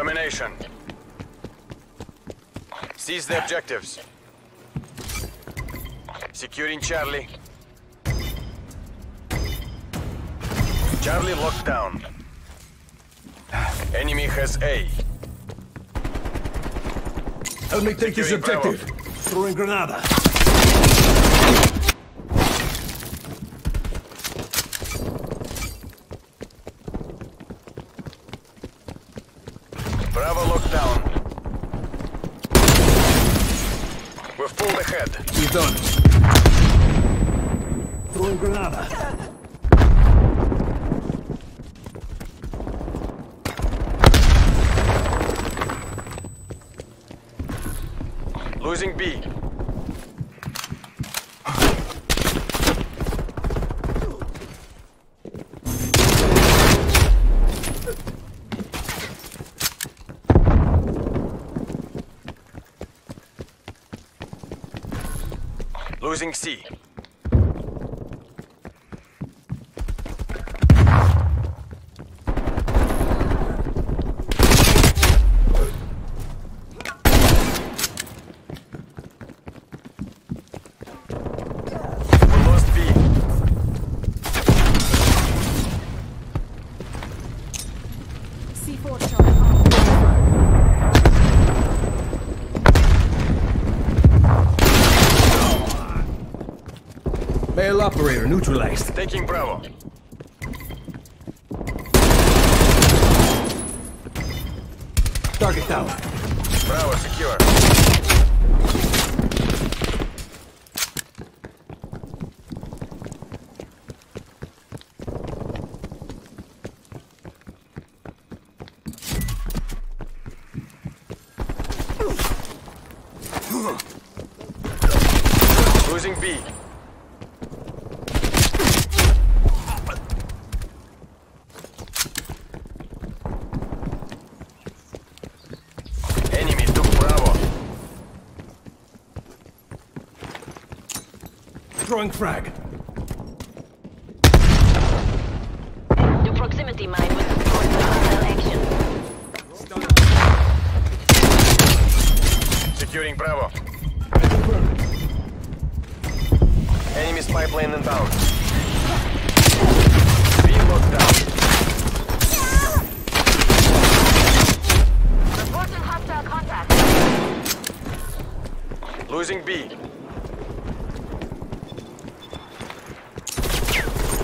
Domination. Seize the objectives. Securing Charlie. Charlie locked down. Enemy has A. Help me take this Bravo. objective. Throwing Granada. Bravo locked down. We've pulled ahead. We're done. Throwing Granada. Losing B. Losing C. neutralized. Taking Bravo. Target down. Bravo secure. Losing B. Enemy took Bravo. Throwing frag. The proximity mine was destroyed by hostile action. Securing Bravo. Enemy spy plane inbound. B locked down. Reporting hostile contact. Losing B.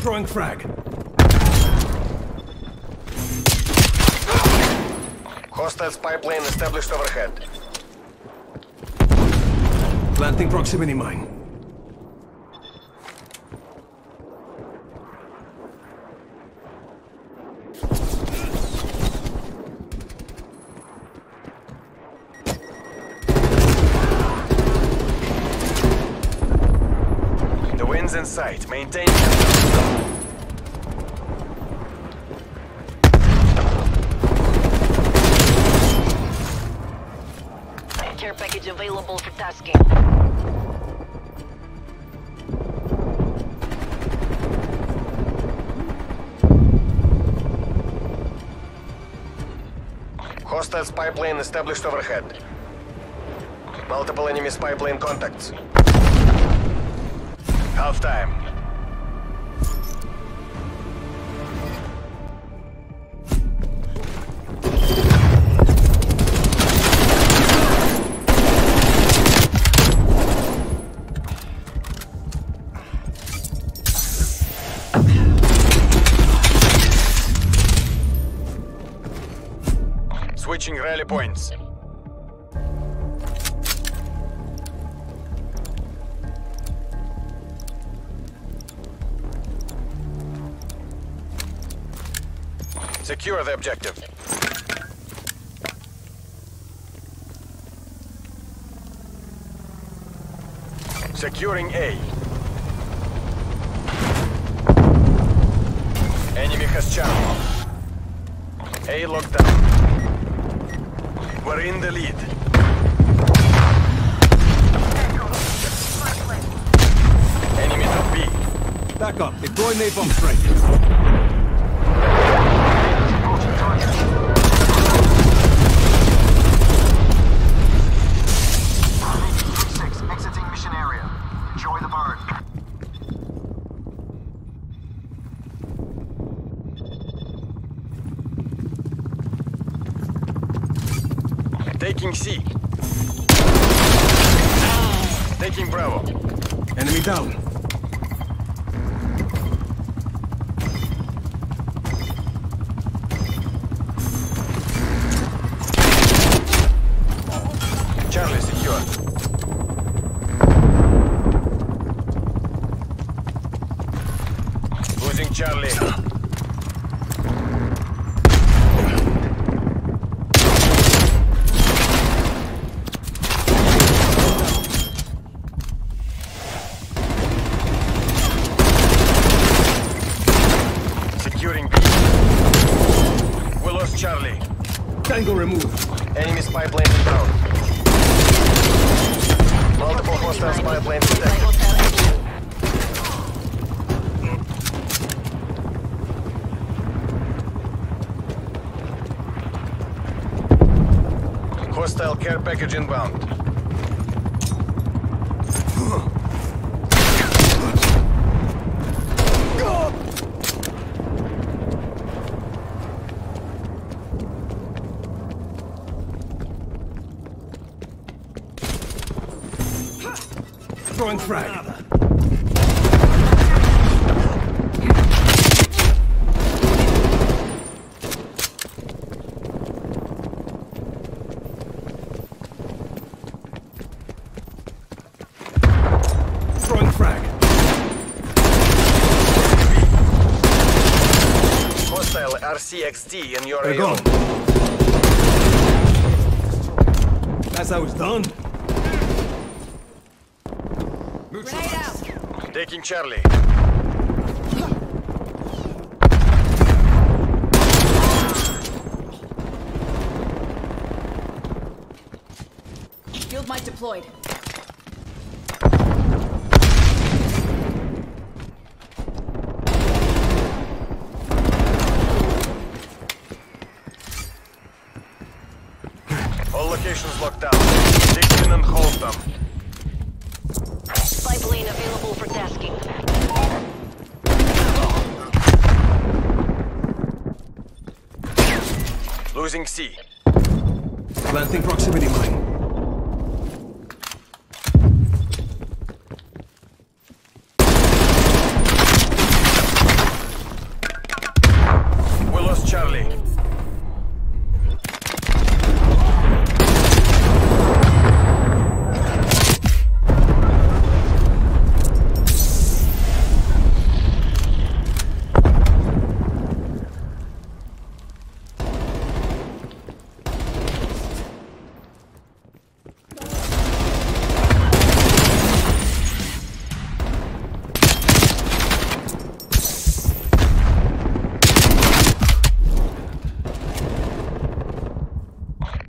Throwing frag. Hostile spy plane established overhead. Planting proximity mine. The in sight. Maintain. Care package available for tasking. Hostile spy plane established overhead. Multiple enemy spy plane contacts half time. Switching rally points. Secure the objective. Securing A. Enemy has Charlie. A locked down. We're in the lead. Enemy top B. Back up. Deploy napalm strike. Six, exiting mission area. Enjoy the burn. Taking C. Ah. Taking Bravo. Enemy down. Charlie secure. Losing Charlie. Securing B. We lost Charlie. Tango removed. Enemy spy plane inbound. Multiple hostile spy planes detected. Hostile care package inbound. Throwing frag. Throwing frag. Hostile RCXD in your They're gone. That's how it's done. Taking Charlie. Field Mic deployed. All locations locked down. Dig in and hold them. Spy plane available for tasking. Losing C. Planting proximity mine.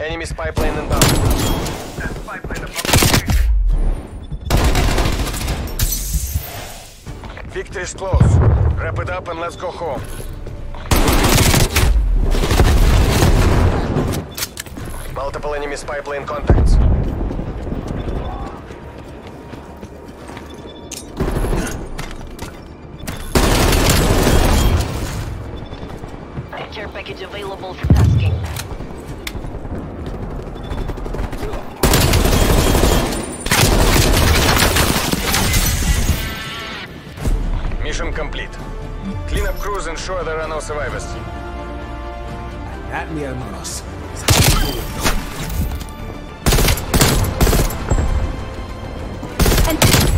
Enemy spy plane inbound. Victory's close. Wrap it up and let's go home. Multiple enemy spy plane contacts. Care package available for tasking. up crews ensure there are no survivors. And At me, hermanos. And